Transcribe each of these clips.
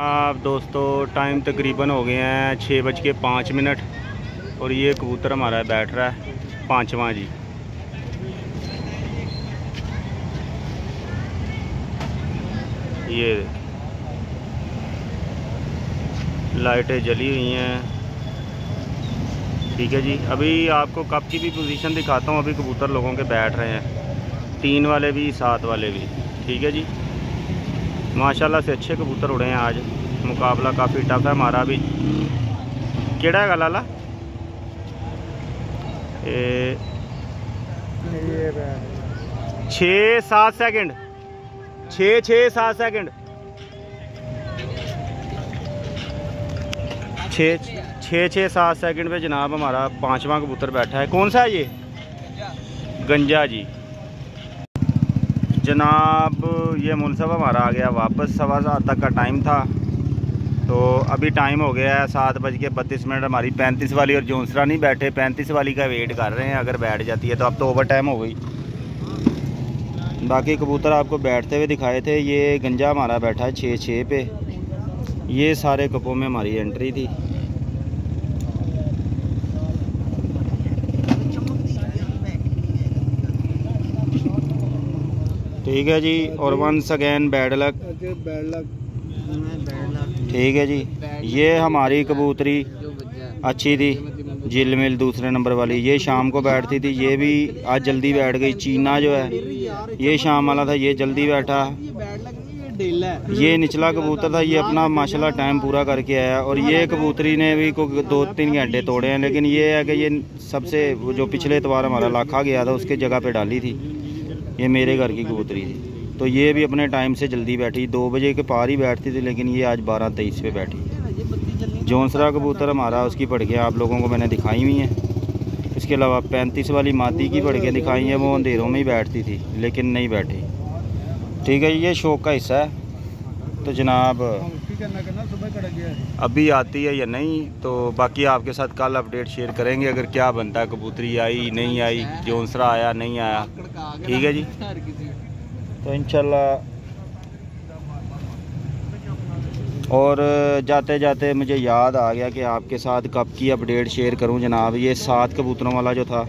आप दोस्तों टाइम तकरीबन हो गए हैं छः बज के पाँच मिनट। और ये कबूतर हमारा बैठ रहा है, पाँचवा जी। ये लाइटें जली हुई हैं। ठीक है जी, अभी आपको कप की भी पोजीशन दिखाता हूँ। अभी कबूतर लोगों के बैठ रहे हैं। तीन वाले भी, सात वाले भी। ठीक है जी। माशाल्लाह से अच्छे कबूतर उड़े हैं आज। मुकाबला काफ़ी टफ है हमारा भी। केड़ा है लाला छः सात सेकंड छः छः सात सेकंड छः छः छः सात सेकंड पे जनाब हमारा पांचवा कबूतर बैठा है। कौन सा है ये? गंजा जी। जनाब, ये मुनसब हमारा आ गया वापस, सवा सात तक का टाइम था। तो अभी टाइम हो गया है सात बज के बत्तीस मिनट हमारी पैंतीस वाली और जोंसरा नहीं बैठे, पैंतीस वाली का वेट कर रहे हैं, अगर बैठ जाती है तो। अब तो ओवर टाइम हो गई। बाकी कबूतर आपको बैठते हुए दिखाए थे, ये गंजा हमारा बैठा है छः छः पे। ये सारे कपों में हमारी एंट्री थी। ठीक है जी, और वंस अगेन बैड लक ठीक है जी, ये हमारी कबूतरी अच्छी थी, जिल मिल दूसरे नंबर वाली। ये शाम को बैठती थी, ये भी आज जल्दी बैठ गई। चीना जो है, ये शाम वाला था, ये जल्दी बैठा। ये निचला कबूतर था, ये अपना माशाल्लाह टाइम पूरा करके आया। और ये कबूतरी ने भी को दो तीन घंटे तोड़े हैं, लेकिन ये है कि ये सबसे जो पिछले इतवार हमारा लाखा गया था, उसके जगह पे डाली थी। ये मेरे घर की कबूतरी थी तो ये भी अपने टाइम से जल्दी बैठी, दो बजे के पार ही बैठती थी, लेकिन ये आज बारह तेईस पे बैठी। जौनसरा कबूतर हमारा, उसकी पड़कियाँ आप लोगों को मैंने दिखाई हुई हैं। इसके अलावा पैंतीस वाली माती की पड़कियाँ दिखाई हैं, वो अंधेरों में ही बैठती थी, लेकिन नहीं बैठी। ठीक है, ये शौक का हिस्सा है। तो जनाब अभी आती है या नहीं तो बाकी आपके साथ कल अपडेट शेयर करेंगे, अगर क्या बनता है, कबूतरी आई, नहीं आई जोनसरा आया, नहीं आया। ठीक है जी। तो इनशाला और जाते जाते मुझे याद आ गया कि आपके साथ कब की अपडेट शेयर करूँ जनाब। ये सात कबूतरों वाला जो था,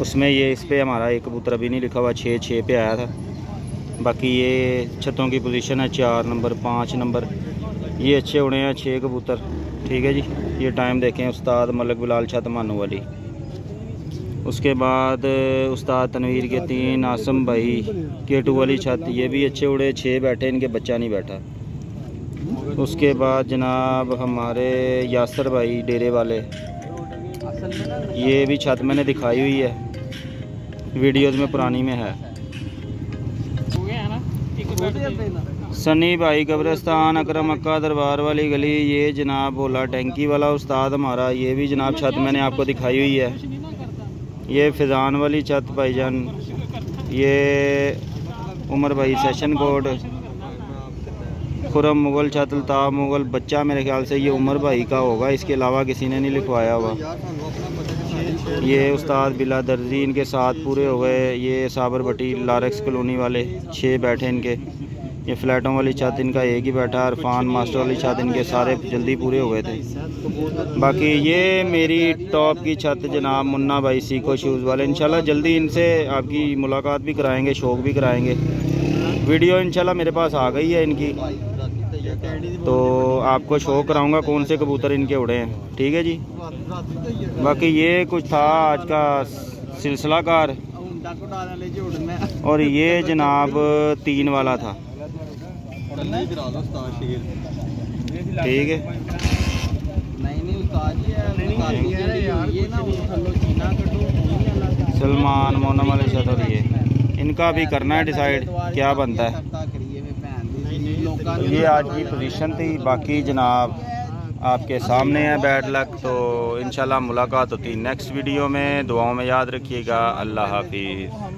उसमें ये इस पर हमारा एक कबूतर अभी नहीं लिखा हुआ छः छः पे आया था। बाकी ये छतों की पोजीशन है, चार नंबर पाँच नंबर ये अच्छे उड़े हैं छः कबूतर। ठीक है जी? ये टाइम देखें उस्ताद मलक बिलाल छत मानू वाली। उसके बाद, उस्ताद तनवीर के तीन, आसम भाई केटू वाली छत। ये भी अच्छे उड़े छः बैठे, इनके बच्चा नहीं बैठा। उसके बाद जनाब हमारे यासर भाई डेरे वाले। ये भी छत मैंने दिखाई हुई है। वीडियोज़ में पुरानी में है। सनी भाई कब्रस्तान अकरम अक्का दरबार वाली गली, ये जनाब बोला टैंकी वाला उस्ताद हमारा, ये भी जनाब छत मैंने आपको दिखाई हुई है। ये फिजान वाली छत भाईजान, ये उमर भाई सेशन कोड खुरम मुगल छत अल्ताफ़ मुगल, बच्चा मेरे ख्याल से ये उमर भाई का होगा, इसके अलावा किसी ने नहीं लिखवाया हुआ ये उस्ताद बिला दर्जी इनके साथ पूरे हो गए। ये साबर बटी लारक्स कॉलोनी वाले छः बैठे इनके। ये फ्लैटों वाली छत इनका एक ही बैठा, अरफान मास्टर वाली छत इनके सारे जल्दी पूरे हो गए थे। बाकी ये मेरी टॉप की छत जनाब मुन्ना भाई सीको शूज़ वाले। इंशाल्लाह जल्दी इनसे आपकी मुलाकात भी कराएँगे, शौक भी कराएँगे। वीडियो इंशाल्लाह मेरे पास आ गई है इनकी। तो आपको शो कराऊँगा कौन से कबूतर इनके उड़े हैं। ठीक है जी? बाकी ये कुछ था आज का सिलसिला कार और ये जनाब तीन वाला था। ठीक है। सलमान मोनम वाले शतर ये। इनका भी करना है डिसाइड क्या बनता है। ये आज की पोजीशन थी। बाकी जनाब आपके सामने है, बैड लक। तो इंशाल्लाह मुलाकात होती नेक्स्ट वीडियो में। दुआओं में याद रखिएगा। अल्लाह हाफिज़।